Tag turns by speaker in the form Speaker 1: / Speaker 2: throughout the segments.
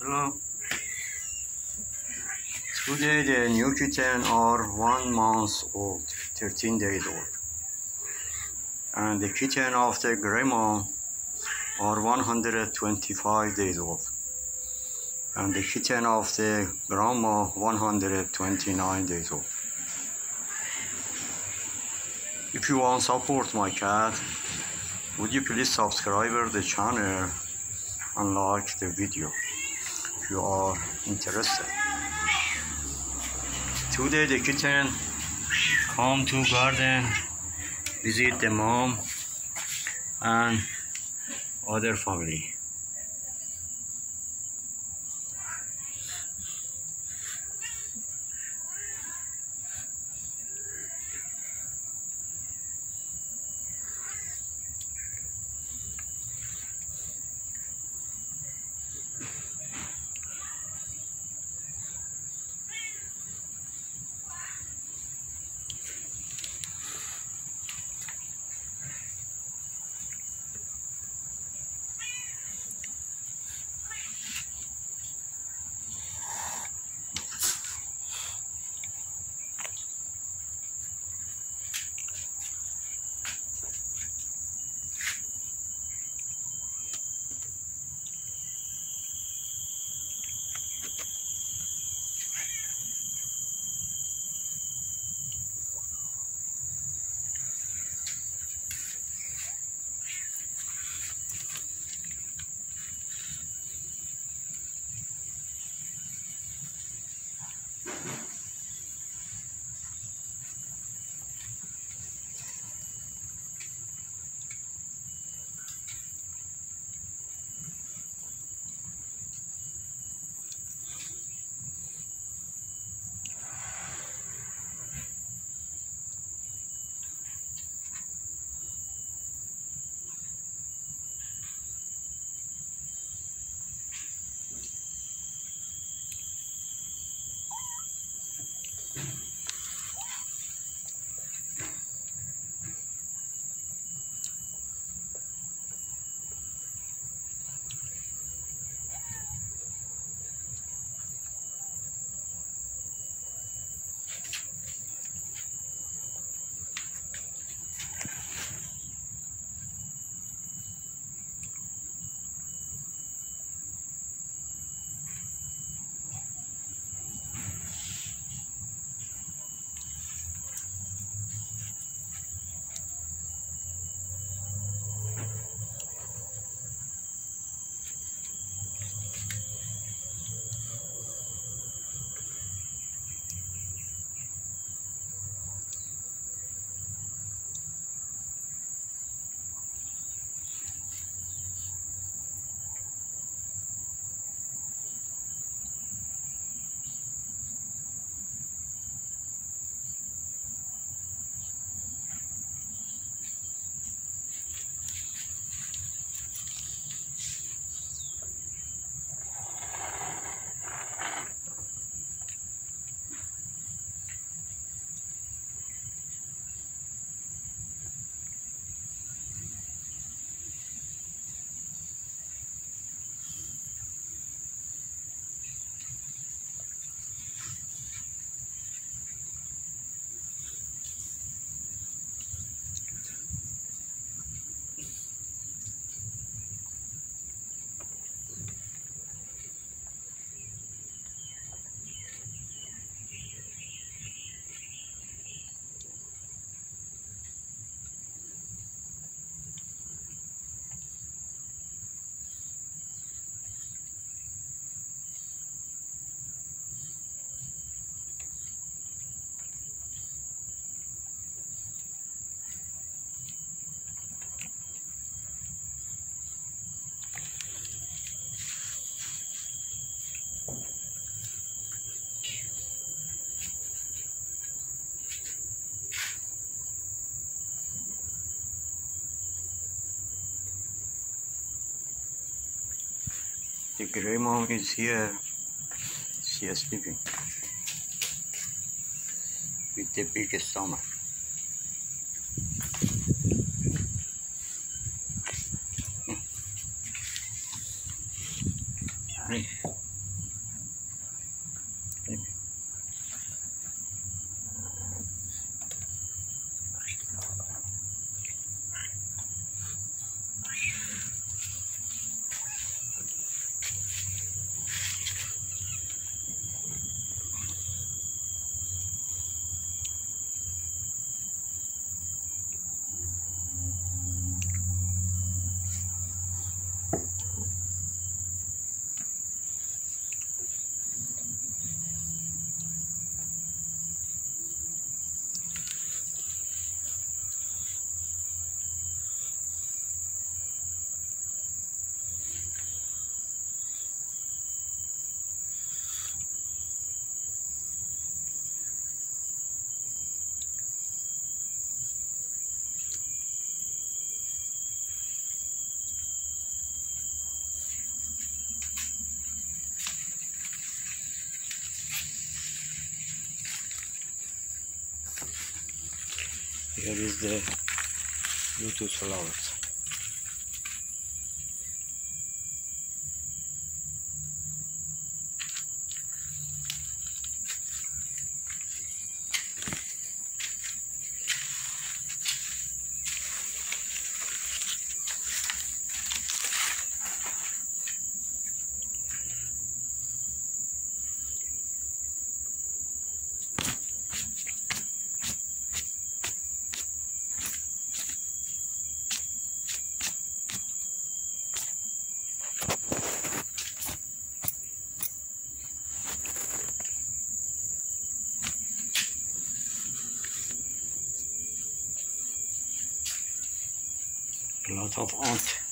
Speaker 1: Hello. Today the new kitten are one month old, 13 days old. And the kitten of the grandma are 125 days old. And the kitten of the grandma 129 days old. If you want support my cat, would you please subscribe the channel and like the video you are interested. Today the kitten come to garden, visit the mom and other family. Grey mom is here. She is sleeping with the big stomach. Here is the Bluetooth flowers. Lot of ant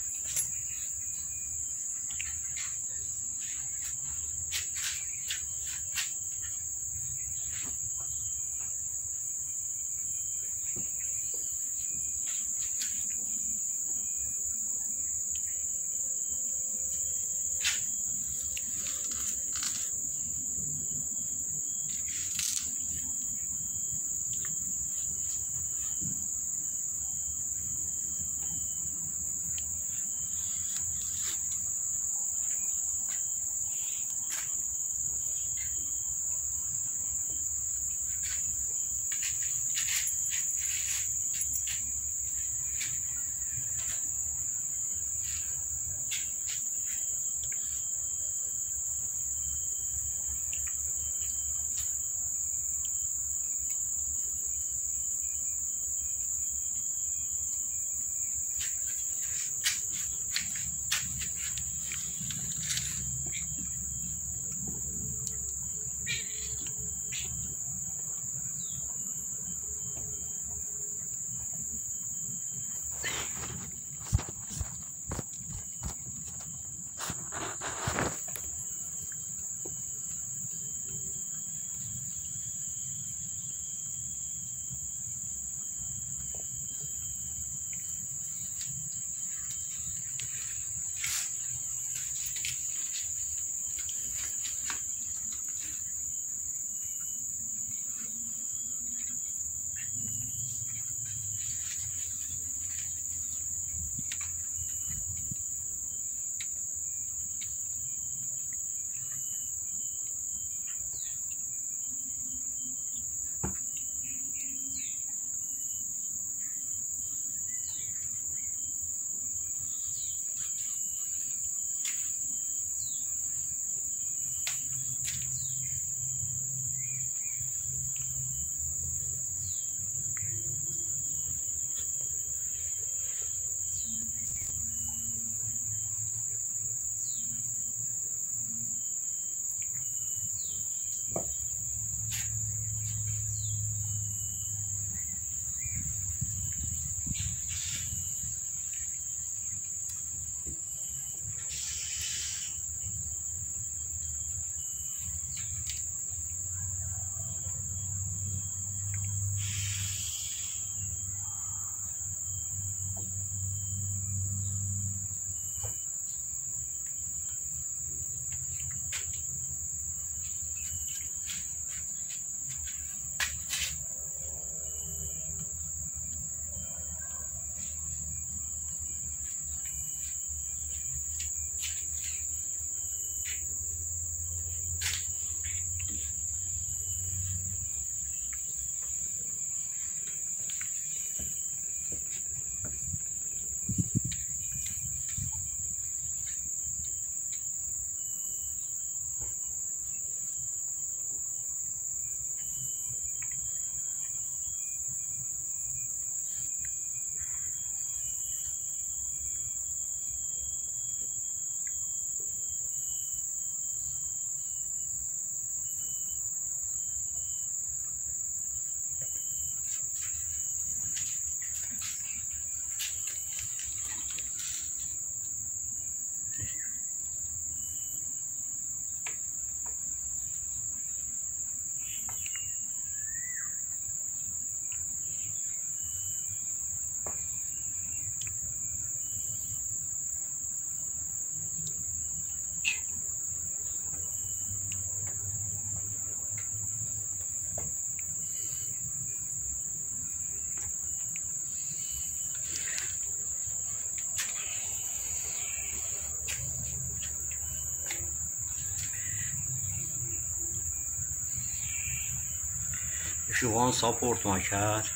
Speaker 1: you want support my cat.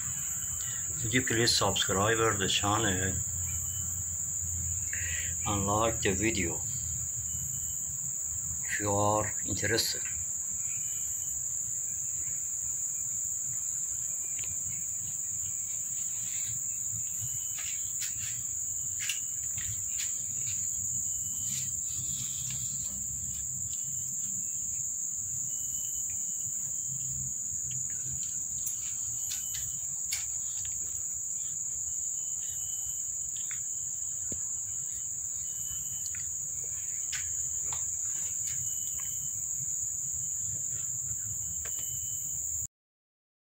Speaker 1: Would you please subscribe the channel? And like the video if you are interested